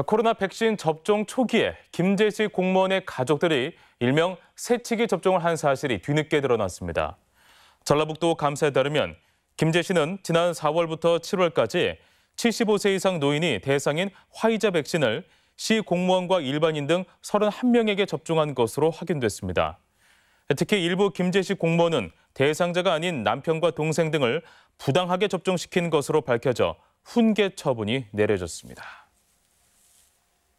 코로나 백신 접종 초기에 김재식 공무원의 가족들이 일명 새치기 접종을 한 사실이 뒤늦게 드러났습니다. 전라북도 감사에 따르면 김재 씨는 지난 4월부터 7월까지 75세 이상 노인이 대상인 화이자 백신을 시 공무원과 일반인 등 31명에게 접종한 것으로 확인됐습니다. 특히 일부 김재 씨 공무원은 대상자가 아닌 남편과 동생 등을 부당하게 접종시킨 것으로 밝혀져 훈계 처분이 내려졌습니다.